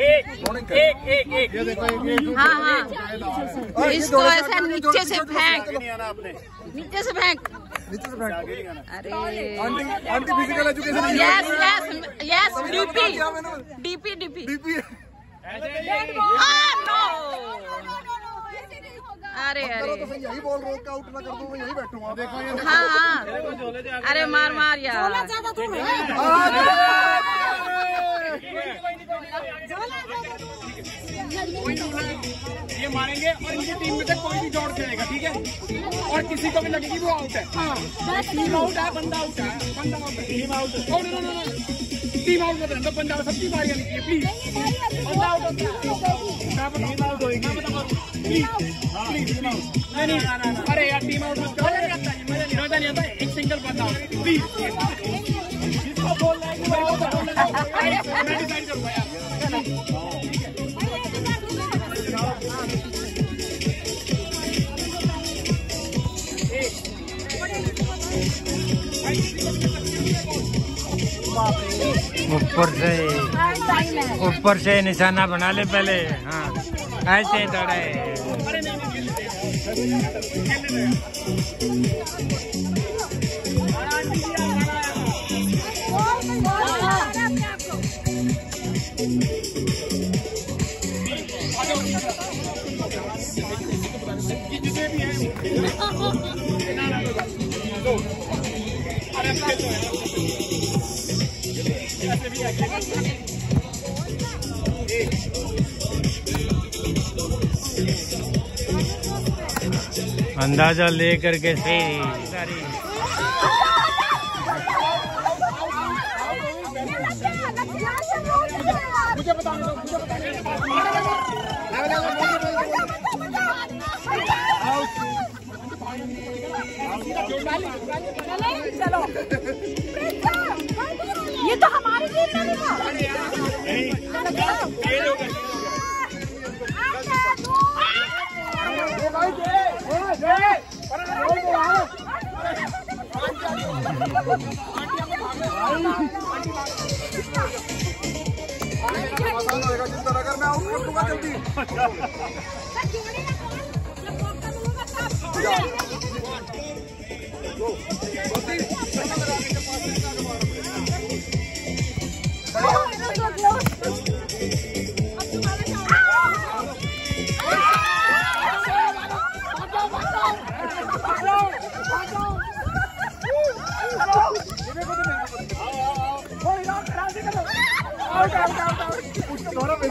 एक एक एक एक। ये देखो एक एक हाँ हाँ। इसको ऐसे नीचे से फेंक। नीचे से फेंक। नीचे से फेंक। अरे। Aunty aunty physical education yes yes yes DP DP DP DP अरे अरे। तो यही बॉल रोक के आउट ना कर दो मैं यही बैठूँगा। देखो ये हाँ हाँ। अरे मार मार यार। ये मारेंगे और इनकी टीम में से कोई भी दौड़ खेलेगा ठीक है? और किसी को भी लगेगी वो आउट है। टीम आउट है बंदा आउट है। बंदा आउट है। टीम आउट है। No no no team out मत रहना बंदा सबकी मारियाँ निकली प्लीज़ बंदा आउट होता है। मैं टीम आउट होएगी मैं बता प्लीज़ प्लीज़ प्लीज़ नहीं नहीं अरे यार टीम आउट मत करो। मज़ा नहीं आता एक सिंगल बंदा आउट प्लीज़ ऊपर से ऊपर से निशाना बना ले पहले हाँ। ऐसे ही दौड़े। अंदाज़ा ले करके सही मुझे बताने दो मुझे बताने चलो ये तो हमारी टीम में नहीं अगर मैं आउट कर दूँगा जल्दी। आउट दोनों पे